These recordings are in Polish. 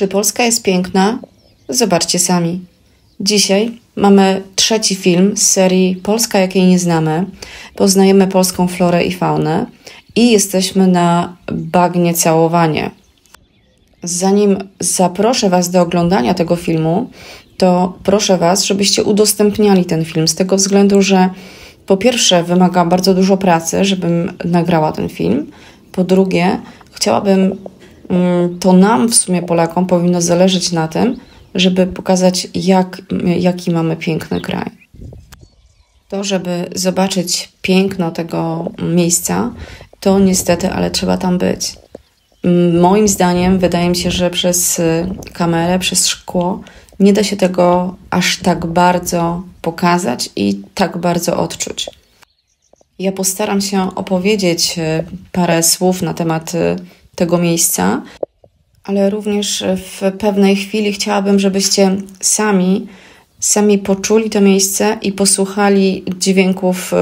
Czy Polska jest piękna? Zobaczcie sami. Dzisiaj mamy trzeci film z serii Polska, jakiej nie znamy. Poznajemy polską florę i faunę i jesteśmy na bagnie całowanie. Zanim zaproszę Was do oglądania tego filmu, to proszę Was, żebyście udostępniali ten film z tego względu, że po pierwsze wymaga bardzo dużo pracy, żebym nagrała ten film. Po drugie, chciałabym, to nam w sumie Polakom powinno zależeć na tym, żeby pokazać, jak, jaki mamy piękny kraj. To, żeby zobaczyć piękno tego miejsca, to niestety, ale trzeba tam być. Moim zdaniem, wydaje mi się, że przez y, kamerę, przez szkło nie da się tego aż tak bardzo pokazać i tak bardzo odczuć. Ja postaram się opowiedzieć y, parę słów na temat y, tego miejsca, ale również w pewnej chwili chciałabym, żebyście sami, sami poczuli to miejsce i posłuchali dźwięków,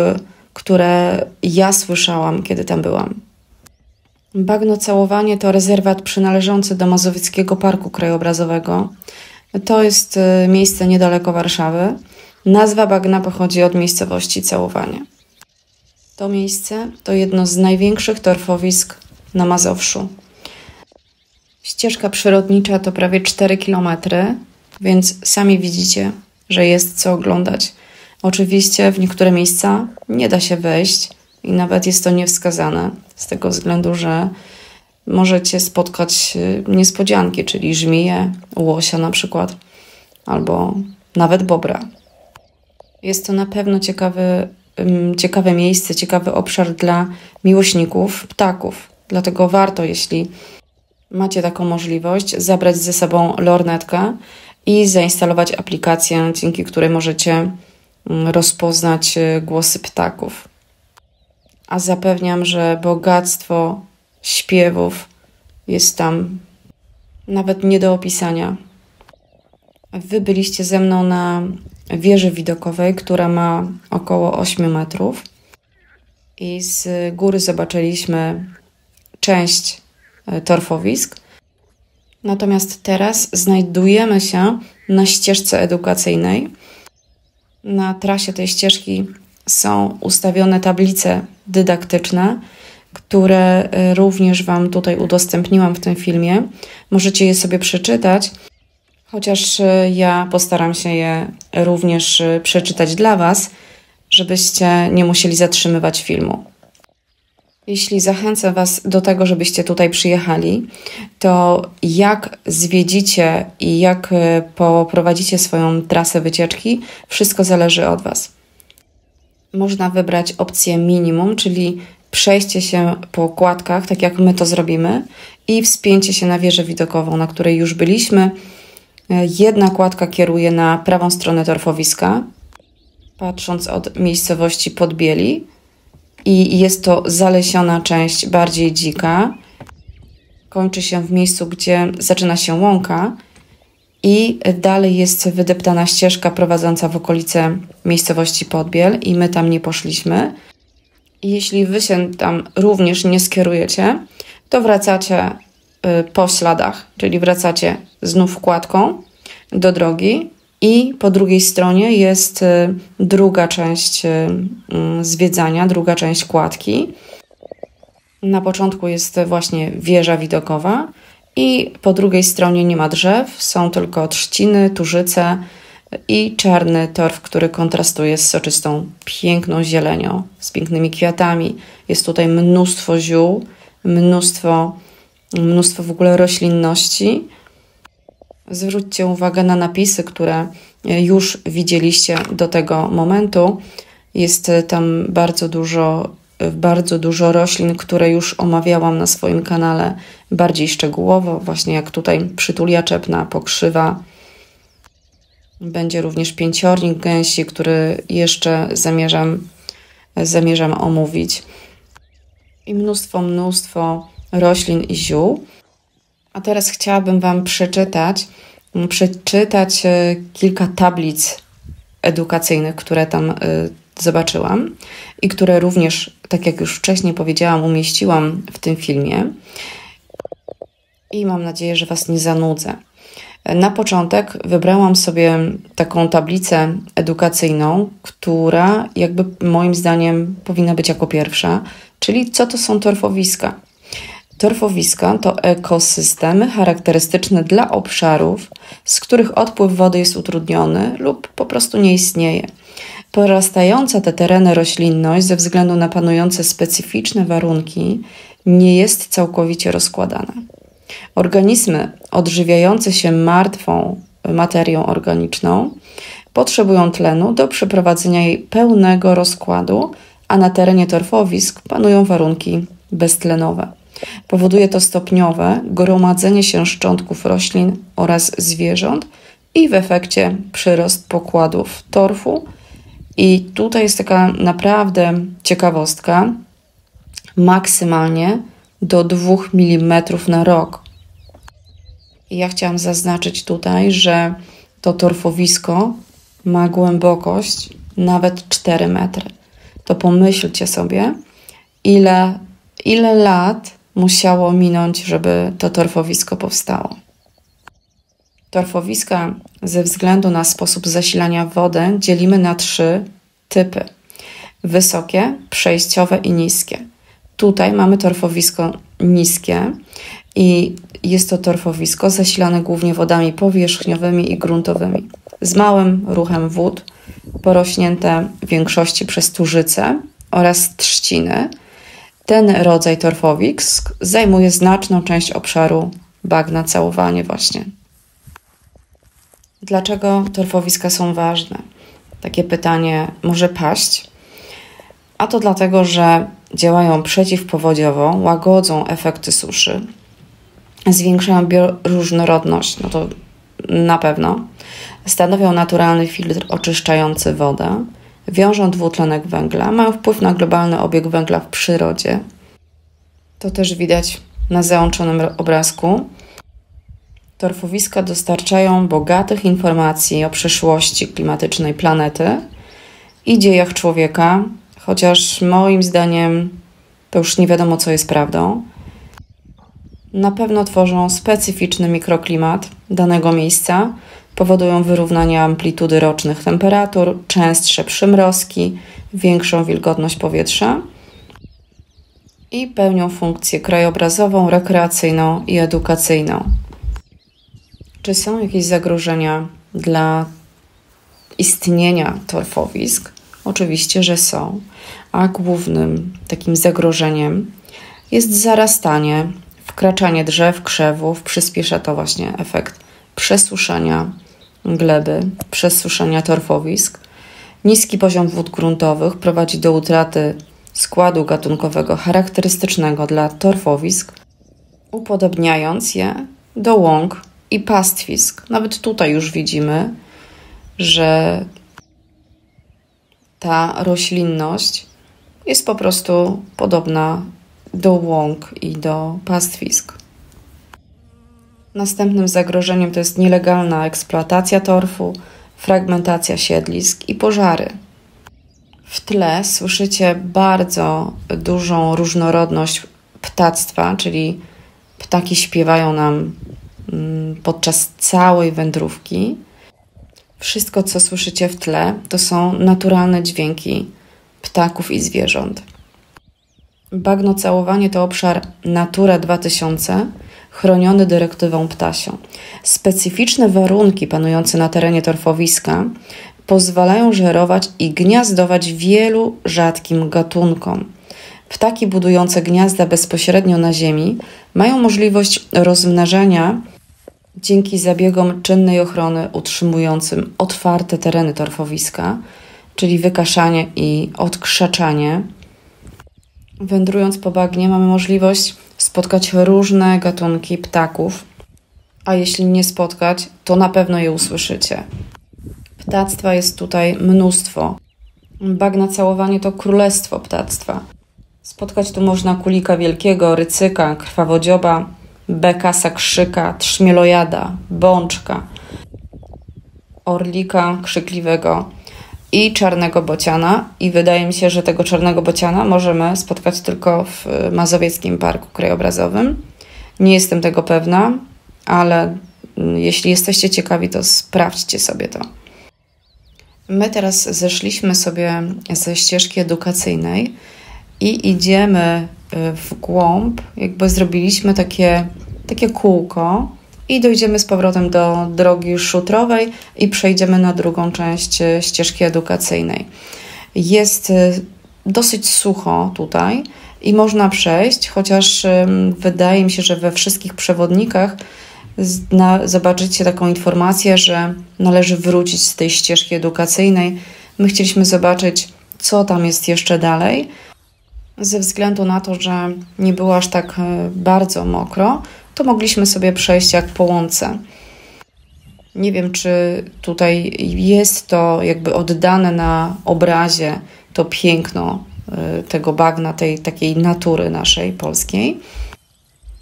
które ja słyszałam, kiedy tam byłam. Bagno Całowanie to rezerwat przynależący do Mazowieckiego Parku Krajobrazowego. To jest y, miejsce niedaleko Warszawy. Nazwa bagna pochodzi od miejscowości Całowanie. To miejsce to jedno z największych torfowisk na Mazowszu. Ścieżka przyrodnicza to prawie 4 km, więc sami widzicie, że jest co oglądać. Oczywiście w niektóre miejsca nie da się wejść i nawet jest to niewskazane z tego względu, że możecie spotkać y, niespodzianki, czyli żmije, łosia na przykład, albo nawet bobra. Jest to na pewno ciekawy, ciekawe miejsce, ciekawy obszar dla miłośników ptaków. Dlatego warto, jeśli macie taką możliwość, zabrać ze sobą lornetkę i zainstalować aplikację, dzięki której możecie rozpoznać y, głosy ptaków a zapewniam, że bogactwo śpiewów jest tam nawet nie do opisania. Wy byliście ze mną na wieży widokowej, która ma około 8 metrów, i z góry zobaczyliśmy część e, torfowisk. Natomiast teraz znajdujemy się na ścieżce edukacyjnej. Na trasie tej ścieżki są ustawione tablice dydaktyczne, które e, również Wam tutaj udostępniłam w tym filmie. Możecie je sobie przeczytać, chociaż e, ja postaram się je również przeczytać dla Was, żebyście nie musieli zatrzymywać filmu. Jeśli zachęcę Was do tego, żebyście tutaj przyjechali, to jak zwiedzicie i jak poprowadzicie swoją trasę wycieczki, wszystko zależy od Was można wybrać opcję minimum, czyli przejście się po kładkach, tak jak my to zrobimy, i wspięcie się na wieżę widokową, na której już byliśmy. Jedna kładka kieruje na prawą stronę torfowiska, patrząc od miejscowości Podbieli, i jest to zalesiona część bardziej dzika. Kończy się w miejscu, gdzie zaczyna się łąka, i dalej jest wydeptana ścieżka prowadząca w okolice miejscowości Podbiel i my tam nie poszliśmy. Jeśli wy się tam również nie skierujecie, to wracacie y, po śladach, czyli wracacie znów kładką do drogi i po drugiej stronie jest y, druga część y, mm, zwiedzania, druga część kładki. Na początku jest właśnie wieża widokowa, i po drugiej stronie nie ma drzew, są tylko trzciny, tużyce i czarny torf, który kontrastuje z soczystą, piękną zielenią, z pięknymi kwiatami. Jest tutaj mnóstwo ziół, mnóstwo, mnóstwo w ogóle roślinności. Zwróćcie uwagę na napisy, które już widzieliście do tego momentu. Jest tam bardzo dużo bardzo dużo roślin, które już omawiałam na swoim kanale bardziej szczegółowo, właśnie jak tutaj przytulia czepna, pokrzywa. Będzie również pięciornik gęsi, który jeszcze zamierzam, zamierzam omówić. I mnóstwo, mnóstwo roślin i ziół. A teraz chciałabym Wam przeczytać, przeczytać e, kilka tablic edukacyjnych, które tam e, zobaczyłam i które również, tak jak już wcześniej powiedziałam, umieściłam w tym filmie. I mam nadzieję, że Was nie zanudzę. Na początek wybrałam sobie taką tablicę edukacyjną, która jakby moim zdaniem powinna być jako pierwsza, czyli co to są torfowiska. Torfowiska to ekosystemy charakterystyczne dla obszarów, z których odpływ wody jest utrudniony lub po prostu nie istnieje. Porastająca te tereny roślinność ze względu na panujące specyficzne warunki nie jest całkowicie rozkładana. Organizmy odżywiające się martwą materią organiczną potrzebują tlenu do przeprowadzenia jej pełnego rozkładu, a na terenie torfowisk panują warunki beztlenowe. Powoduje to stopniowe gromadzenie się szczątków roślin oraz zwierząt i w efekcie przyrost pokładów torfu. I tutaj jest taka naprawdę ciekawostka. Maksymalnie do 2 mm na rok. I ja chciałam zaznaczyć tutaj, że to torfowisko ma głębokość nawet 4 metry. To pomyślcie sobie, ile, ile lat musiało minąć, żeby to torfowisko powstało. Torfowiska ze względu na sposób zasilania wody dzielimy na trzy typy: wysokie, przejściowe i niskie. Tutaj mamy torfowisko niskie i jest to torfowisko zasilane głównie wodami powierzchniowymi i gruntowymi, z małym ruchem wód, porośnięte w większości przez tużyce oraz trzciny. Ten rodzaj torfowisk zajmuje znaczną część obszaru bagna całowanie właśnie. Dlaczego torfowiska są ważne? Takie pytanie może paść. A to dlatego, że działają przeciwpowodziowo, łagodzą efekty suszy, zwiększają bioróżnorodność, no to na pewno, stanowią naturalny filtr oczyszczający wodę, wiążą dwutlenek węgla, mają wpływ na globalny obieg węgla w przyrodzie. To też widać na załączonym obrazku. Torfowiska dostarczają bogatych informacji o przyszłości klimatycznej planety i dziejach człowieka, chociaż moim zdaniem to już nie wiadomo, co jest prawdą. Na pewno tworzą specyficzny mikroklimat danego miejsca, powodują wyrównanie amplitudy rocznych temperatur, częstsze przymrozki, większą wilgotność powietrza i pełnią funkcję krajobrazową, rekreacyjną i edukacyjną. Czy są jakieś zagrożenia dla istnienia torfowisk? Oczywiście, że są, a głównym takim zagrożeniem jest zarastanie, wkraczanie drzew, krzewów. Przyspiesza to właśnie efekt przesuszenia gleby, przesuszenia torfowisk. Niski poziom wód gruntowych prowadzi do utraty składu gatunkowego charakterystycznego dla torfowisk, upodobniając je do łąk i pastwisk. Nawet tutaj już widzimy, że ta roślinność jest po prostu podobna do łąk i do pastwisk. Następnym zagrożeniem to jest nielegalna eksploatacja torfu, fragmentacja siedlisk i pożary. W tle słyszycie bardzo dużą różnorodność ptactwa, czyli ptaki śpiewają nam mm, podczas całej wędrówki. Wszystko, co słyszycie w tle, to są naturalne dźwięki ptaków i zwierząt. Bagno całowanie to obszar Natura 2000, chroniony dyrektywą ptasią. Specyficzne warunki panujące na terenie torfowiska pozwalają żerować i gniazdować wielu rzadkim gatunkom. Ptaki budujące gniazda bezpośrednio na ziemi mają możliwość rozmnażania dzięki zabiegom czynnej ochrony utrzymującym otwarte tereny torfowiska, czyli wykaszanie i odkrzaczanie. Wędrując po bagnie mamy możliwość spotkać różne gatunki ptaków, a jeśli nie spotkać, to na pewno je usłyszycie. Ptactwa jest tutaj mnóstwo. Bagna całowanie to królestwo ptactwa. Spotkać tu można kulika wielkiego, rycyka, krwawodzioba, bekasa krzyka, trzmielojada, bączka, orlika krzykliwego i czarnego bociana. I wydaje mi się, że tego czarnego bociana możemy spotkać tylko w Mazowieckim Parku Krajobrazowym. Nie jestem tego pewna, ale jeśli jesteście ciekawi, to sprawdźcie sobie to. My teraz zeszliśmy sobie ze ścieżki edukacyjnej i idziemy y, w głąb, jakby zrobiliśmy takie, takie kółko i dojdziemy z powrotem do drogi szutrowej i przejdziemy na drugą część y, ścieżki edukacyjnej. Jest y, dosyć sucho tutaj i można przejść, chociaż wydaje mi się, że we wszystkich przewodnikach zobaczycie taką informację, że należy wrócić z tej ścieżki edukacyjnej. My chcieliśmy zobaczyć, co tam jest jeszcze dalej. Ze względu na to, że nie było aż tak e, bardzo mokro, to mogliśmy sobie przejść jak po łące. Nie wiem, czy tutaj jest to jakby oddane na obrazie to piękno e, tego bagna, tej takiej natury naszej polskiej,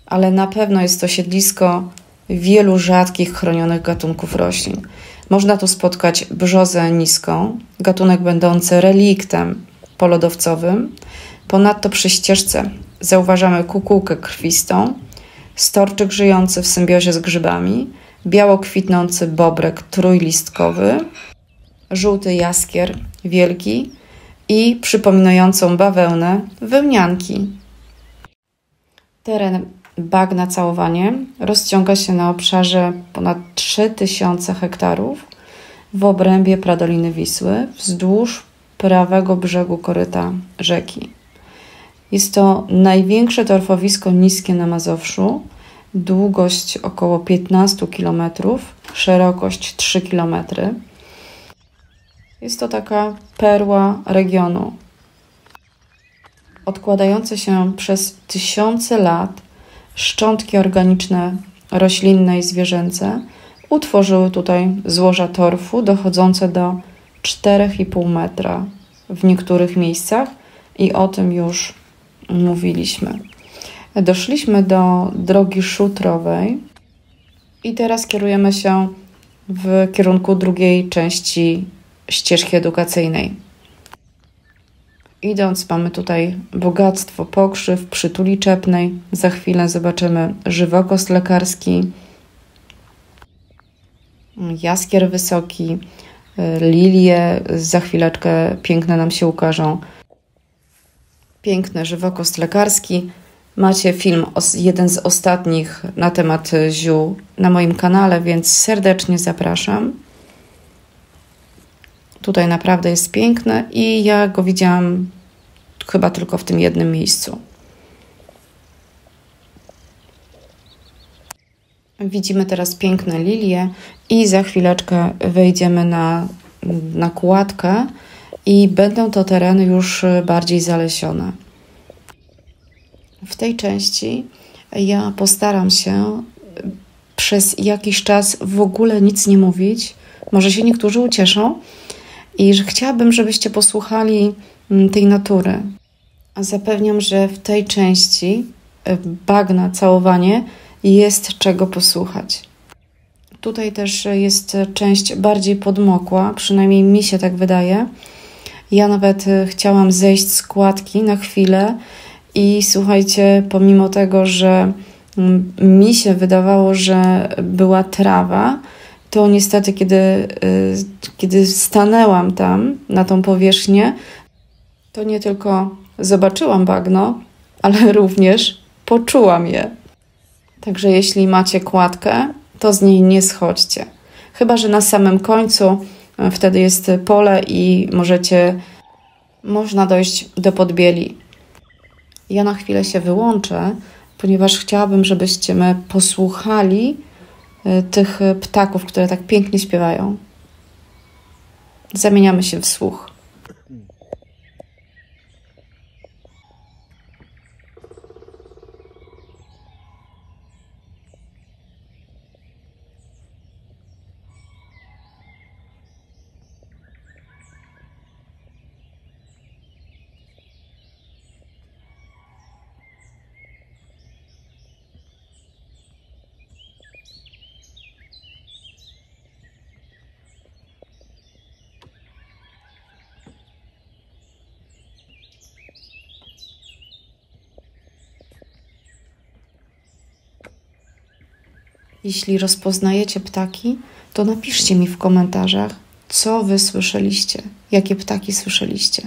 ale na pewno jest to siedlisko wielu rzadkich chronionych gatunków roślin. Można tu spotkać brzozę niską, gatunek będący reliktem polodowcowym. Ponadto przy ścieżce zauważamy kukułkę krwistą, storczyk żyjący w symbiozie z grzybami, biało kwitnący bobrek trójlistkowy, żółty jaskier wielki i przypominającą bawełnę wełnianki. Teren bagna całowanie rozciąga się na obszarze ponad 3000 hektarów w obrębie Pradoliny Wisły wzdłuż prawego brzegu koryta rzeki. Jest to największe torfowisko niskie na Mazowszu, długość około 15 km, szerokość 3 km. Jest to taka perła regionu, odkładające się przez tysiące lat szczątki organiczne roślinne i zwierzęce utworzyły tutaj złoża torfu dochodzące do 4,5 metra w niektórych miejscach i o tym już mówiliśmy. Doszliśmy do drogi szutrowej i teraz kierujemy się w kierunku drugiej części ścieżki edukacyjnej. Idąc, mamy tutaj bogactwo pokrzyw, przytuli czepnej. Za chwilę zobaczymy żywokost lekarski, jaskier wysoki, lilie. Za chwileczkę piękne nam się ukażą. Piękny żywokost lekarski. Macie film, jeden z ostatnich na temat ziół na moim kanale, więc serdecznie zapraszam. Tutaj naprawdę jest piękny i ja go widziałam chyba tylko w tym jednym miejscu. Widzimy teraz piękne lilie i za chwileczkę wejdziemy na, na kładkę i będą to tereny już bardziej zalesione. W tej części ja postaram się przez jakiś czas w ogóle nic nie mówić. Może się niektórzy ucieszą, i że chciałabym, żebyście posłuchali tej natury. Zapewniam, że w tej części e, bagna, całowanie jest czego posłuchać. Tutaj też jest część bardziej podmokła, przynajmniej mi się tak wydaje. Ja nawet e, chciałam zejść z kładki na chwilę i słuchajcie, pomimo tego, że mm, mi się wydawało, że była trawa, to niestety, kiedy, y, kiedy stanęłam tam na tą powierzchnię, to nie tylko zobaczyłam bagno, ale również poczułam je. Także jeśli macie kładkę, to z niej nie schodźcie. Chyba, że na samym końcu y, wtedy jest pole i możecie, można dojść do podbieli. Ja na chwilę się wyłączę, ponieważ chciałabym, żebyście posłuchali Y, tych ptaków, które tak pięknie śpiewają. Zamieniamy się w słuch. Jeśli rozpoznajecie ptaki, to napiszcie mi w komentarzach, co wy słyszeliście, jakie ptaki słyszeliście.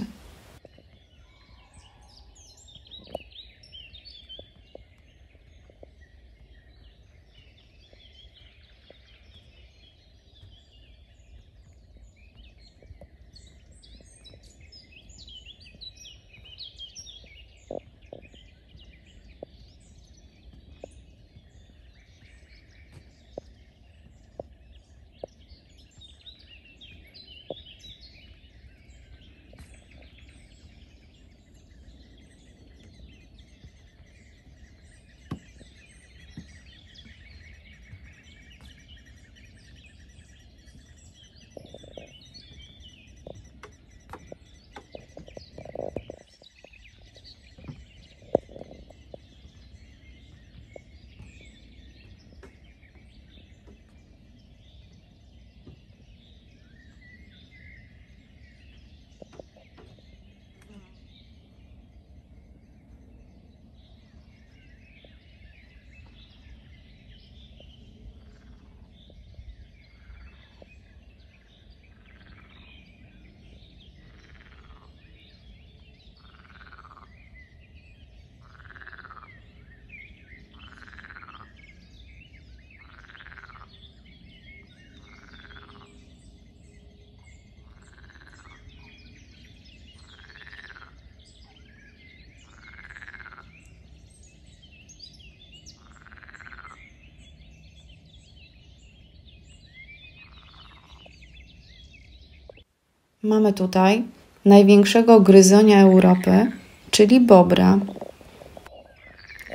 Mamy tutaj największego gryzonia Europy, czyli bobra.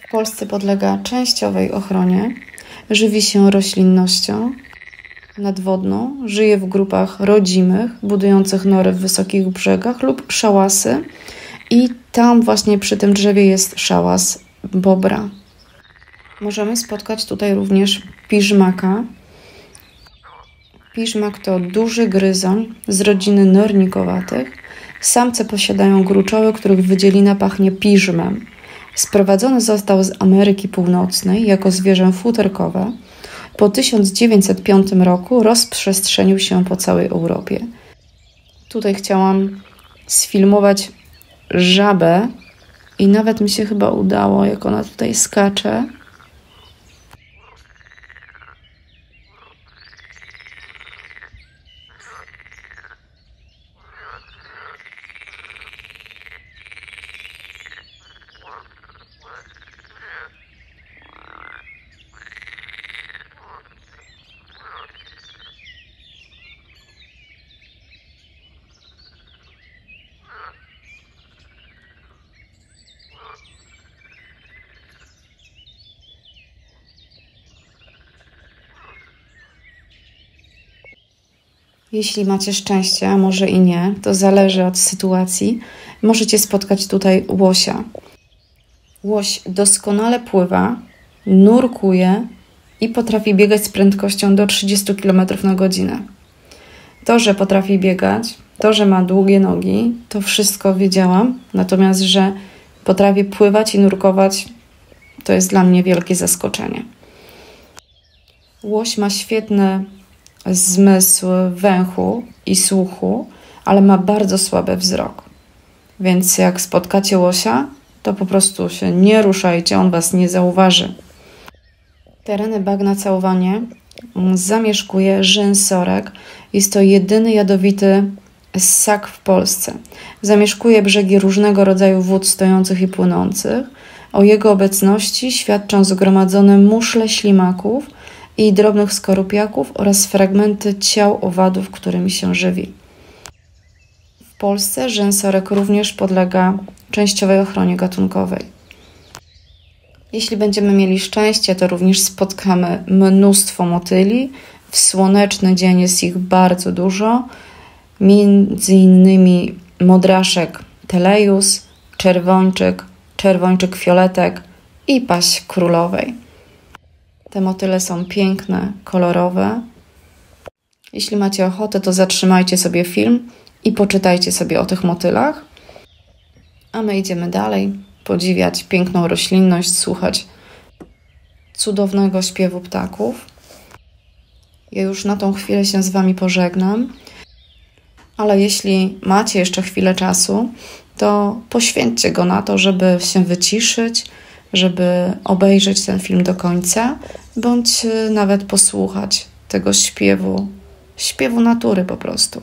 W Polsce podlega częściowej ochronie, żywi się roślinnością nadwodną, żyje w grupach rodzimych, budujących nory w wysokich brzegach lub szałasy i tam właśnie przy tym drzewie jest szałas bobra. Możemy spotkać tutaj również piżmaka, Piżmak to duży gryzoń z rodziny nornikowatych. Samce posiadają gruczoły, których wydzielina pachnie piżmem. Sprowadzony został z Ameryki Północnej jako zwierzę futerkowe. Po 1905 roku rozprzestrzenił się po całej Europie. Tutaj chciałam sfilmować żabę i nawet mi się chyba udało, jak ona tutaj skacze. Jeśli macie szczęście, a może i nie, to zależy od sytuacji, możecie spotkać tutaj łosia. Łoś doskonale pływa, nurkuje i potrafi biegać z prędkością do 30 km na godzinę. To, że potrafi biegać, to, że ma długie nogi, to wszystko wiedziałam, natomiast, że potrafi pływać i nurkować, to jest dla mnie wielkie zaskoczenie. Łoś ma świetne zmysł węchu i słuchu, ale ma bardzo słaby wzrok. Więc jak spotkacie łosia, to po prostu się nie ruszajcie, on was nie zauważy. Tereny bagna całowanie zamieszkuje rzęsorek. Jest to jedyny jadowity ssak w Polsce. Zamieszkuje brzegi różnego rodzaju wód stojących i płynących. O jego obecności świadczą zgromadzone muszle ślimaków, i drobnych skorupiaków oraz fragmenty ciał owadów, którymi się żywi. W Polsce rzęsorek również podlega częściowej ochronie gatunkowej. Jeśli będziemy mieli szczęście, to również spotkamy mnóstwo motyli. W słoneczny dzień jest ich bardzo dużo, między innymi modraszek telejus, czerwończyk, czerwończyk fioletek i paść królowej. Te motyle są piękne, kolorowe. Jeśli macie ochotę, to zatrzymajcie sobie film i poczytajcie sobie o tych motylach. A my idziemy dalej, podziwiać piękną roślinność, słuchać cudownego śpiewu ptaków. Ja już na tą chwilę się z Wami pożegnam, ale jeśli macie jeszcze chwilę czasu, to poświęćcie go na to, żeby się wyciszyć, żeby obejrzeć ten film do końca, bądź nawet posłuchać tego śpiewu, śpiewu natury po prostu.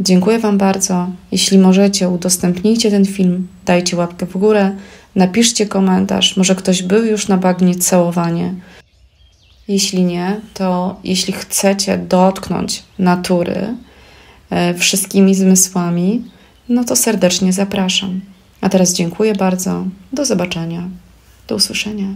Dziękuję Wam bardzo. Jeśli możecie, udostępnijcie ten film, dajcie łapkę w górę, napiszcie komentarz. Może ktoś był już na bagnie całowanie. Jeśli nie, to jeśli chcecie dotknąć natury e, wszystkimi zmysłami, no to serdecznie zapraszam. A teraz dziękuję bardzo. Do zobaczenia. Do usłyszenia.